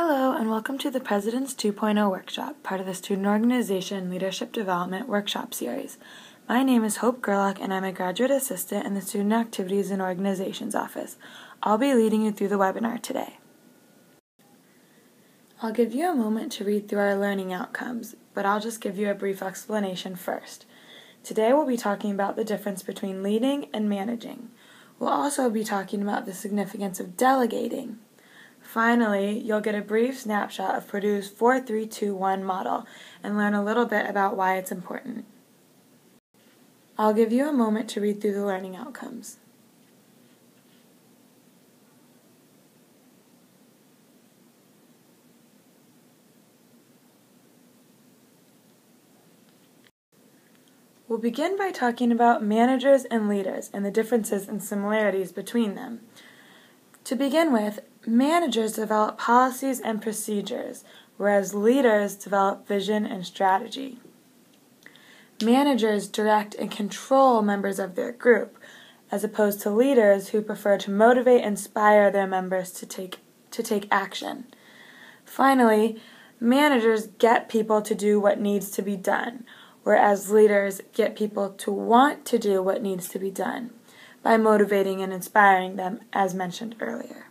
Hello, and welcome to the President's 2.0 workshop, part of the Student Organization Leadership Development Workshop Series. My name is Hope Gerlach, and I'm a graduate assistant in the Student Activities and Organizations Office. I'll be leading you through the webinar today. I'll give you a moment to read through our learning outcomes, but I'll just give you a brief explanation first. Today we'll be talking about the difference between leading and managing. We'll also be talking about the significance of delegating Finally, you'll get a brief snapshot of Purdue's 4321 model and learn a little bit about why it's important. I'll give you a moment to read through the learning outcomes. We'll begin by talking about managers and leaders and the differences and similarities between them. To begin with, managers develop policies and procedures, whereas leaders develop vision and strategy. Managers direct and control members of their group, as opposed to leaders who prefer to motivate and inspire their members to take, to take action. Finally, managers get people to do what needs to be done, whereas leaders get people to want to do what needs to be done by motivating and inspiring them, as mentioned earlier.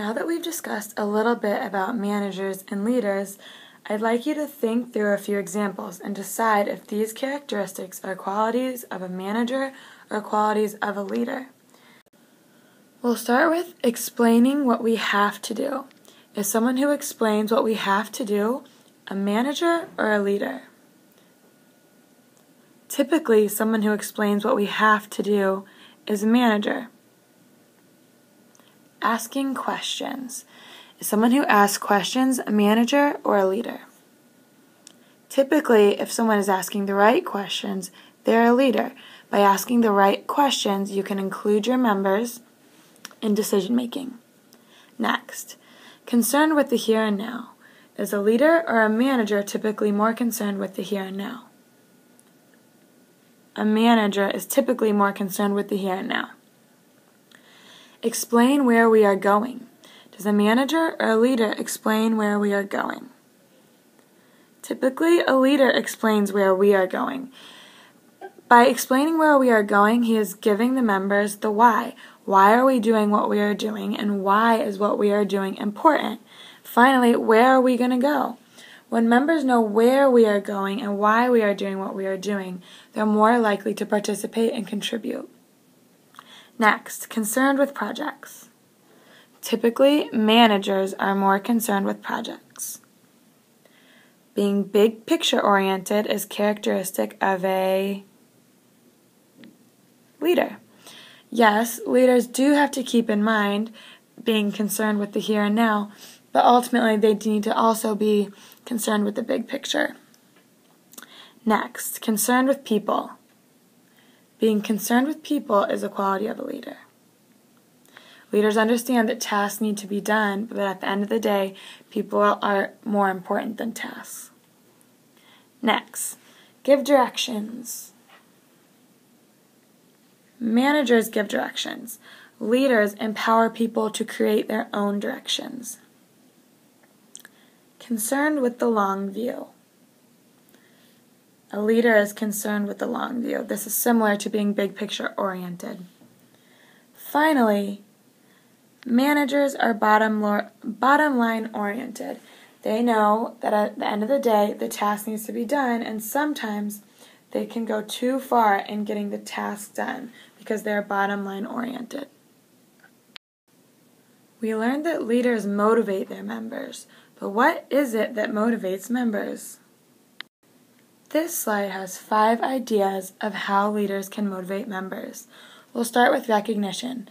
Now that we've discussed a little bit about managers and leaders, I'd like you to think through a few examples and decide if these characteristics are qualities of a manager or qualities of a leader. We'll start with explaining what we have to do. Is someone who explains what we have to do a manager or a leader? Typically, someone who explains what we have to do is a manager. Asking questions. Is someone who asks questions a manager or a leader? Typically, if someone is asking the right questions, they're a leader. By asking the right questions, you can include your members in decision making. Next, concerned with the here and now. Is a leader or a manager typically more concerned with the here and now? a manager is typically more concerned with the here and now. Explain where we are going. Does a manager or a leader explain where we are going? Typically, a leader explains where we are going. By explaining where we are going, he is giving the members the why. Why are we doing what we are doing, and why is what we are doing important? Finally, where are we going to go? When members know where we are going and why we are doing what we are doing, they're more likely to participate and contribute. Next, concerned with projects. Typically, managers are more concerned with projects. Being big picture oriented is characteristic of a leader. Yes, leaders do have to keep in mind being concerned with the here and now, but ultimately they need to also be concerned with the big picture. Next, concerned with people. Being concerned with people is a quality of a leader. Leaders understand that tasks need to be done, but at the end of the day, people are more important than tasks. Next, give directions. Managers give directions. Leaders empower people to create their own directions concerned with the long view. A leader is concerned with the long view. This is similar to being big picture oriented. Finally, managers are bottom, lo- bottom line oriented. They know that at the end of the day, the task needs to be done, and sometimes they can go too far in getting the task done because they're bottom line oriented. We learned that leaders motivate their members, but what is it that motivates members? This slide has five ideas of how leaders can motivate members. We'll start with recognition.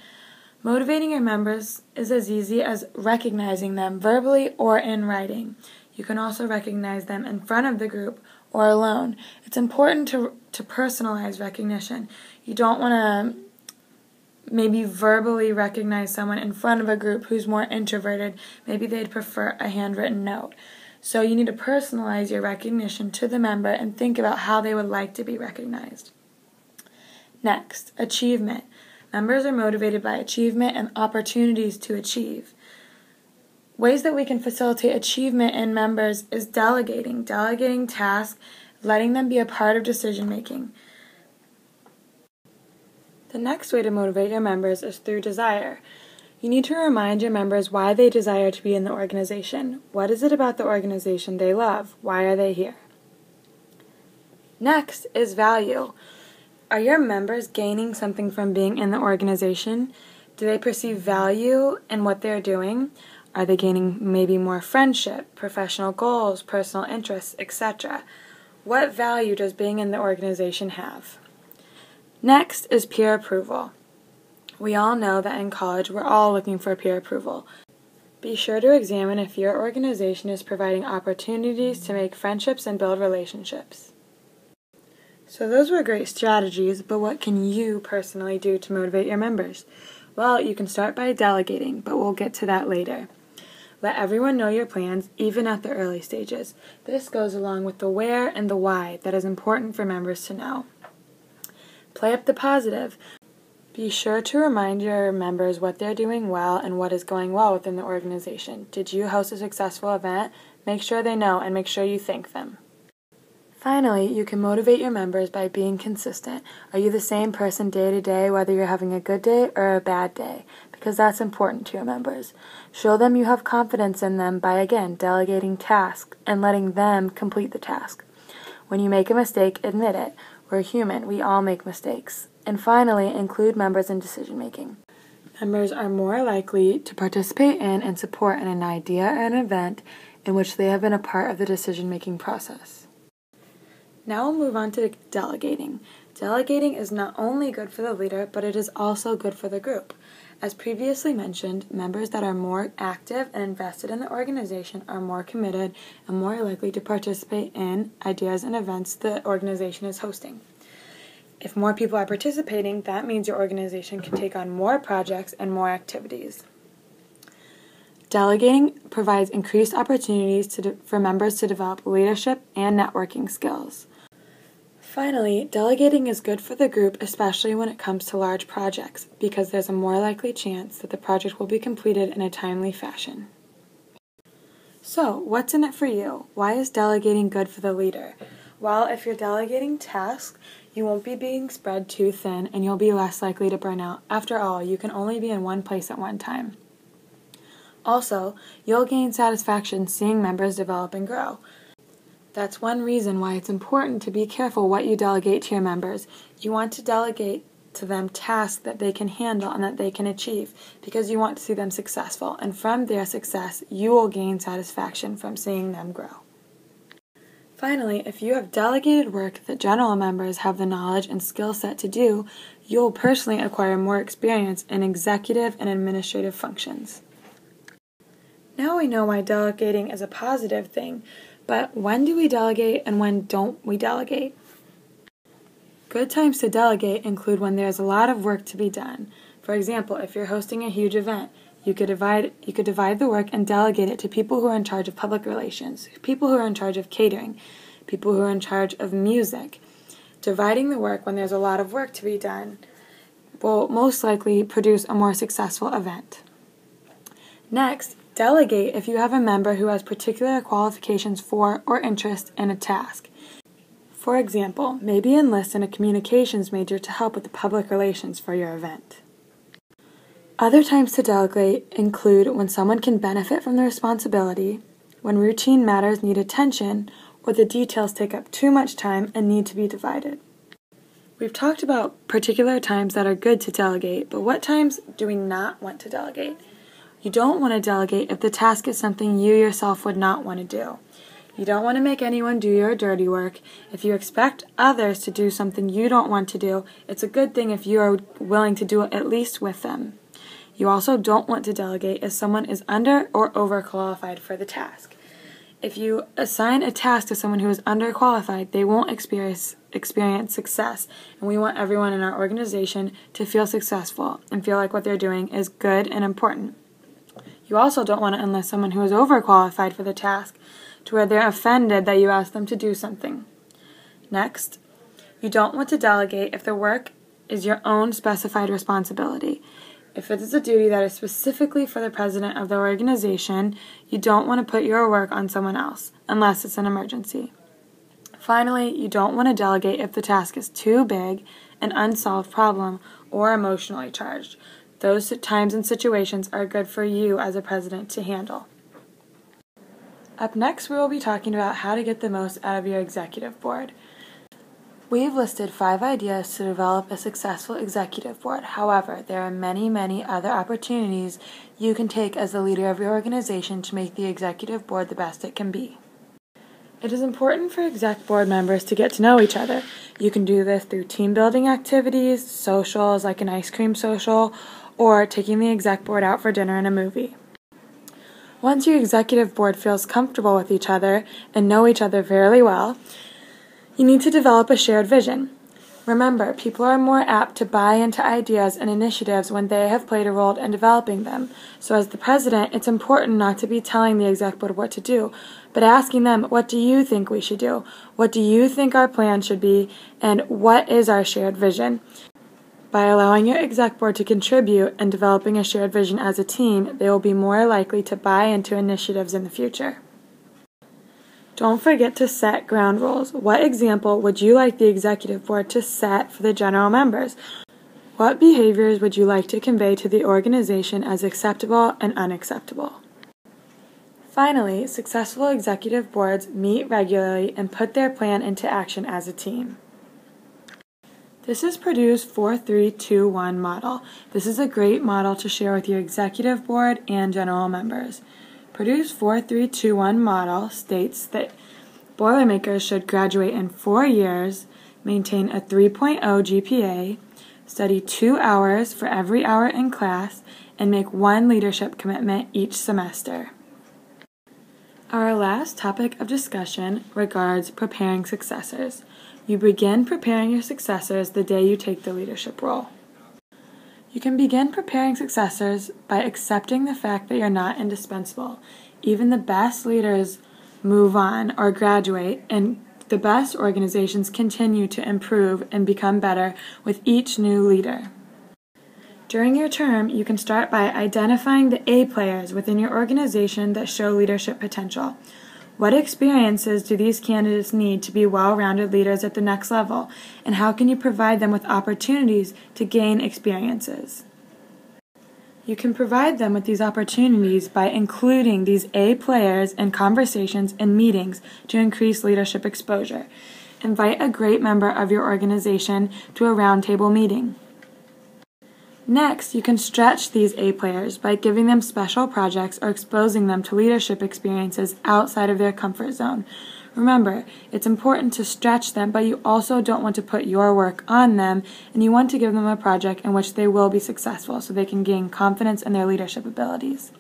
Motivating your members is as easy as recognizing them verbally or in writing. You can also recognize them in front of the group or alone. It's important to, to personalize recognition. You don't want to maybe verbally recognize someone in front of a group who's more introverted. Maybe they'd prefer a handwritten note. So you need to personalize your recognition to the member and think about how they would like to be recognized. Next, achievement. Members are motivated by achievement and opportunities to achieve. Ways that we can facilitate achievement in members is delegating, delegating tasks, letting them be a part of decision making. The next way to motivate your members is through desire. You need to remind your members why they desire to be in the organization. What is it about the organization they love? Why are they here? Next is value. Are your members gaining something from being in the organization? Do they perceive value in what they're doing? Are they gaining maybe more friendship, professional goals, personal interests, etc.? What value does being in the organization have? Next is peer approval. We all know that in college we're all looking for peer approval. Be sure to examine if your organization is providing opportunities to make friendships and build relationships. So, those were great strategies, but what can you personally do to motivate your members? Well, you can start by delegating, but we'll get to that later. Let everyone know your plans, even at the early stages. This goes along with the where and the why that is important for members to know. Play up the positive. Be sure to remind your members what they're doing well and what is going well within the organization. Did you host a successful event? Make sure they know and make sure you thank them. Finally, you can motivate your members by being consistent. Are you the same person day to day, whether you're having a good day or a bad day? Because that's important to your members. Show them you have confidence in them by again delegating tasks and letting them complete the task. When you make a mistake, admit it. We're human, we all make mistakes. And finally, include members in decision making. Members are more likely to participate in and support an idea or an event in which they have been a part of the decision making process. Now we'll move on to delegating. Delegating is not only good for the leader, but it is also good for the group. As previously mentioned, members that are more active and invested in the organization are more committed and more likely to participate in ideas and events the organization is hosting. If more people are participating, that means your organization can take on more projects and more activities. Delegating provides increased opportunities de- for members to develop leadership and networking skills. Finally, delegating is good for the group, especially when it comes to large projects, because there's a more likely chance that the project will be completed in a timely fashion. So, what's in it for you? Why is delegating good for the leader? Well, if you're delegating tasks, you won't be being spread too thin and you'll be less likely to burn out. After all, you can only be in one place at one time. Also, you'll gain satisfaction seeing members develop and grow. That's one reason why it's important to be careful what you delegate to your members. You want to delegate to them tasks that they can handle and that they can achieve because you want to see them successful. And from their success, you will gain satisfaction from seeing them grow. Finally, if you have delegated work that general members have the knowledge and skill set to do, you will personally acquire more experience in executive and administrative functions. Now we know why delegating is a positive thing, but when do we delegate and when don't we delegate? Good times to delegate include when there's a lot of work to be done. For example, if you're hosting a huge event, you could divide you could divide the work and delegate it to people who are in charge of public relations, people who are in charge of catering, people who are in charge of music. Dividing the work when there's a lot of work to be done will most likely produce a more successful event. Next, Delegate if you have a member who has particular qualifications for or interest in a task. For example, maybe enlist in a communications major to help with the public relations for your event. Other times to delegate include when someone can benefit from the responsibility, when routine matters need attention, or the details take up too much time and need to be divided. We've talked about particular times that are good to delegate, but what times do we not want to delegate? You don't want to delegate if the task is something you yourself would not want to do. You don't want to make anyone do your dirty work. If you expect others to do something you don't want to do, it's a good thing if you are willing to do it at least with them. You also don't want to delegate if someone is under or overqualified for the task. If you assign a task to someone who is underqualified, they won't experience experience success. And we want everyone in our organization to feel successful and feel like what they're doing is good and important. You also don't want to enlist someone who is overqualified for the task to where they're offended that you ask them to do something. Next, you don't want to delegate if the work is your own specified responsibility. If it is a duty that is specifically for the president of the organization, you don't want to put your work on someone else, unless it's an emergency. Finally, you don't want to delegate if the task is too big, an unsolved problem, or emotionally charged. Those times and situations are good for you as a president to handle. Up next, we will be talking about how to get the most out of your executive board. We've listed five ideas to develop a successful executive board. However, there are many, many other opportunities you can take as the leader of your organization to make the executive board the best it can be. It is important for exec board members to get to know each other. You can do this through team building activities, socials like an ice cream social, or taking the exec board out for dinner and a movie. Once your executive board feels comfortable with each other and know each other fairly well, you need to develop a shared vision. Remember, people are more apt to buy into ideas and initiatives when they have played a role in developing them. So, as the president, it's important not to be telling the exec board what to do, but asking them, What do you think we should do? What do you think our plan should be? And what is our shared vision? By allowing your exec board to contribute and developing a shared vision as a team, they will be more likely to buy into initiatives in the future. Don't forget to set ground rules. What example would you like the executive board to set for the general members? What behaviors would you like to convey to the organization as acceptable and unacceptable? Finally, successful executive boards meet regularly and put their plan into action as a team. This is Purdue's 4321 model. This is a great model to share with your executive board and general members. Purdue's 4321 model states that Boilermakers should graduate in four years, maintain a 3.0 GPA, study two hours for every hour in class, and make one leadership commitment each semester. Our last topic of discussion regards preparing successors. You begin preparing your successors the day you take the leadership role. You can begin preparing successors by accepting the fact that you're not indispensable. Even the best leaders move on or graduate, and the best organizations continue to improve and become better with each new leader. During your term, you can start by identifying the A players within your organization that show leadership potential. What experiences do these candidates need to be well rounded leaders at the next level, and how can you provide them with opportunities to gain experiences? You can provide them with these opportunities by including these A players in conversations and meetings to increase leadership exposure. Invite a great member of your organization to a roundtable meeting. Next, you can stretch these A players by giving them special projects or exposing them to leadership experiences outside of their comfort zone. Remember, it's important to stretch them, but you also don't want to put your work on them, and you want to give them a project in which they will be successful so they can gain confidence in their leadership abilities.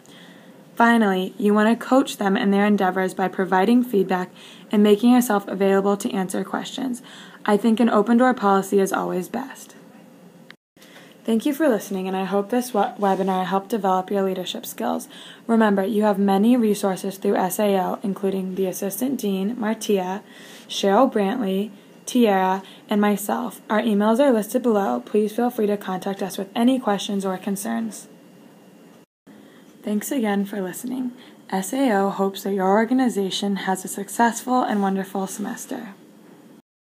Finally, you want to coach them in their endeavors by providing feedback and making yourself available to answer questions. I think an open door policy is always best. Thank you for listening, and I hope this webinar helped develop your leadership skills. Remember, you have many resources through SAO, including the Assistant Dean, Martia, Cheryl Brantley, Tiara, and myself. Our emails are listed below. Please feel free to contact us with any questions or concerns. Thanks again for listening. SAO hopes that your organization has a successful and wonderful semester.